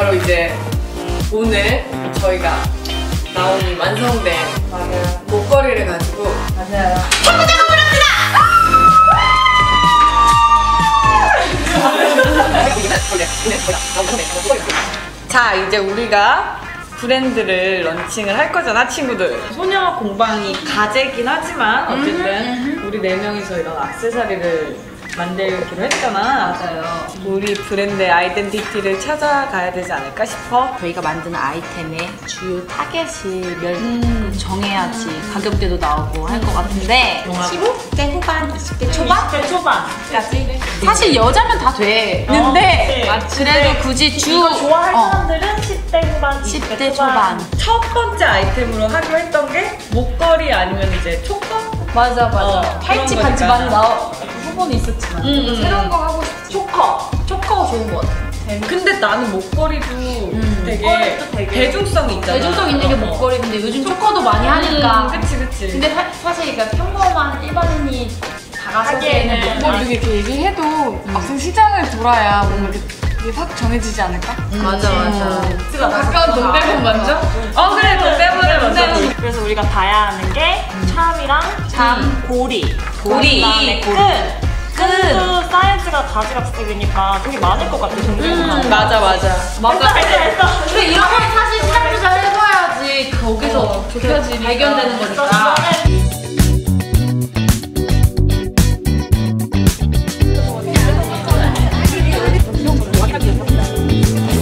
바로 이제 오늘 저희가 나온 이 완성된 맞아요. 목걸이를 가지고 맞아요. 자 이제 우리가 브랜드를 런칭을 할 거잖아 친구들 소녀 공방이 가제긴 하지만 어쨌든 우리 네 명이서 이런 악세사리를 만들기로 했잖아 맞아요. 우리 브랜드의 아이덴티티를 찾아가야 되지 않을까 싶어 저희가 만드는 아이템의 주요 타겟을 멸 음. 정해야지 가격대도 나오고 할 것 같은데 15대 후반, 20대 초반? 20대 초반까지. 사실 여자면 다 되는데 어, 그래도 굳이 주 좋아할 어, 사람들은 10대 후반, 20대, 10대 초반. 첫 번째 아이템으로 하기로 했던 게 목걸이 아니면 이제 초커? 맞아 맞아. 어, 팔찌 반지. 많이 나오 후보는 있었지만 응, 응. 새로운 거 하고 싶지. 초커. 초커가 좋은 것 같아. 근데 나는 목걸이도 되게 목걸이도 되게 대중성이 있잖아 대중성 있는 게 목걸이인데 요즘 초커도 많이 하니까. 음, 그치 그치 근데 사, 사실 그러니까 평범한 일반인이 다가서기에는 하기에는 목걸이 이렇게, 이렇게 얘기해도 막상 시장을 돌아야 뭔가 이렇게 이게 확 정해지지 않을까? 맞아 맞아. 가까운 동대문 먼저? 어 그래 동대문에 먼저 그래서 우리가 봐야 하는 게 참이랑 참, 고리. 고리. 그다음에 끈. 끈도 사이즈가 가지락색이니까 되게 많을 것 같아, 종류가. 맞아 맞아 맞아. 했어, 했어. 근데 이런 건 사실 시장 조사 해봐야지 거기서 좁혀지 발견되는 거니까.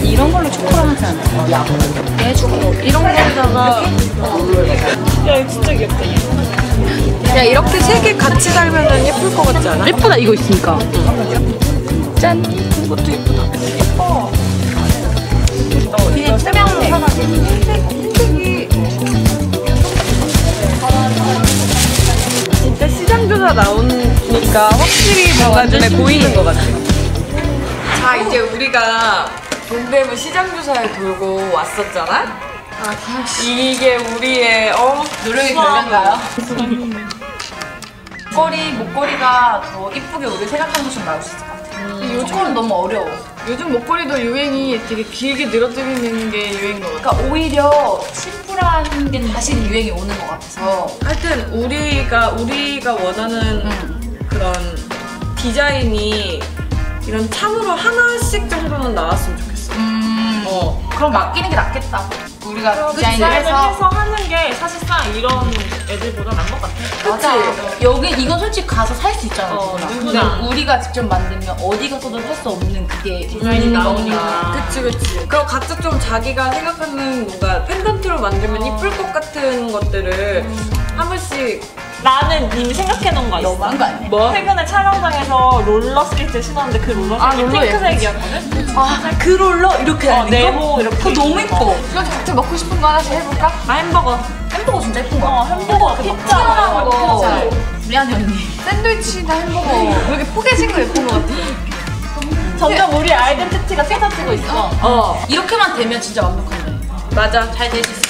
이런 걸로 초콜릿 하지 않아? 얘 초콜릿 이런 거에다가 야, 이거 진짜 귀엽다. 야 이렇게 세 개 같이 달면 예쁠 것 같지 않아? 예쁘다 이거 있으니까. 짠. 이것도 예쁘다 그냥 투명으로 사가지고. 진짜 시장 조사 나오니까 확실히 뭔가 눈에 보이는 것 같아 자 이제 우리가 동대문 시장 조사에 돌고 왔었잖아? 이게 우리의 어 노력의 결과인가요? 목걸이, 목걸이가 더 이쁘게 우리 생각한 것처럼 나올 수 있을 것 같아. 요 초콜릿 너무 어려워. 요즘 목걸이도 유행이 되게 길게 늘어뜨리는 게 유행인 것 같아. 그러니까 오히려 심플한 게 다시 유행이 오는 것 같아서. 하여튼 우리가 우리가 원하는 음. 그런 디자인이 이런 참으로 하나씩 정도는 나왔으면 좋겠어. 음. 어. 그럼 맡기는 게 낫겠다. 우리가 디자인을 디자인을 해서. 해서 하는 게 사실상 이런 애들보다 나은 것 같아. 맞아. 여기 이건 솔직히 가서 살 수 있잖아. 어, 누구나. 우리가 직접 만들면 어디 가서도 살 수 없는 그게 디자인이 있는 나오니까. 거니까. 그치 그치. 그럼 각자 좀 자기가 생각하는 뭔가 펜던트로 만들면 이쁠 것 같은 것들을 한 번씩 나는 이미 생각해놓은 거 있어. 너무한 거 아니야? 뭐? 최근에 촬영장에서 롤러 스케이트 신었는데 그 롤러 아, 스케이트 롤러 핑크색이었거든? 아, 그 롤러 이렇게 어, 하는 거? 네모 이렇게. 그거 너무 있는 거. 이뻐. 이거 각자 먹고 싶은 거 하나씩 해볼까? 아, 햄버거. 햄버거 진짜 예쁜 거. 어, 햄버거. 피자랑 거. 거. 미안해 언니. 샌드위치나 햄버거. 왜 이렇게 포개진 거 예쁜 것 같아? 점점 우리 아이덴티티가 쏟아지고 있어. 어 이렇게만 되면 진짜 완벽한데. 맞아. 잘될수 있어.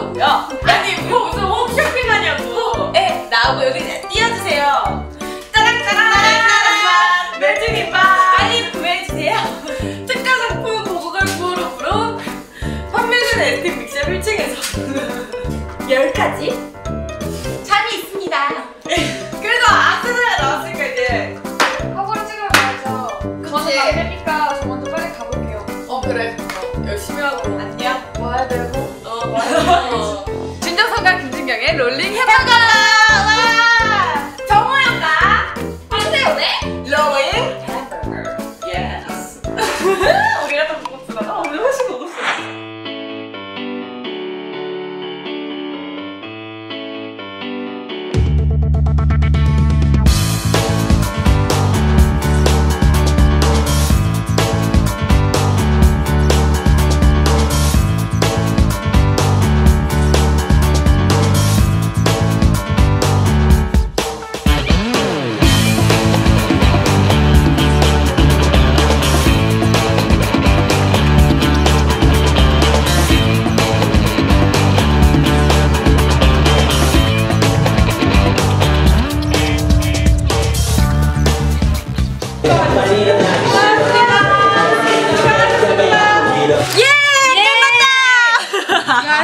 9에 나오고요. 아니, 이거 무슨 홈쇼핑 하냐고. 에 나오고 여기 띄워주세요. 짜란짜란짜란! 매직이빠! 빨리 구매해주세요. 특가 상품 보그걸 9월호프로 판매되는 엔틱 믹샵 1층에서 10가지 찬이 있습니다. 그래서 악세사리가 나왔으니까 이제 화보를 찍으러 가야죠. 그치. 저는 안 되니까 저 먼저 빨리 가볼게요. 어 그래. 어, 열심히 하고. 안녕. 와야 되고. 어 맞아. 준정성과 김진경의 롤링! 정우영과 한세훈의 러잉. 예스. 우리가 더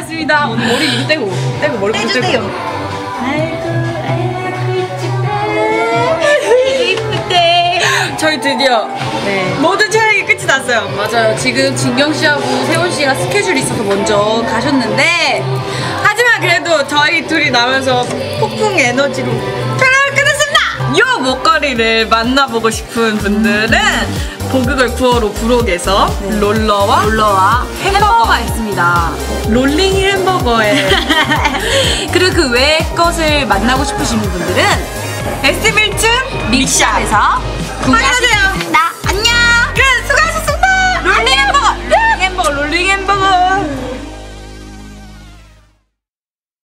머리 이리 떼고 떼고 머리 떼고 떼고. 저희 드디어 모든 촬영이 끝이 났어요. 맞아요. 지금 진경 씨하고 세원 씨가 스케줄이 있어서 먼저 가셨는데 하지만 그래도 저희 둘이 나면서 폭풍 에너지로 끝냈습니다! 요 목걸이를 만나보고 싶은 분들은 보그걸 9월호 부록에서 롤러와 롤러와 햄버거 가 있습니다. 롤링 햄버거에. 그리고 그 외의 것을 만나고 싶으신 분들은 빌츠 믹샵에서 구매하세요.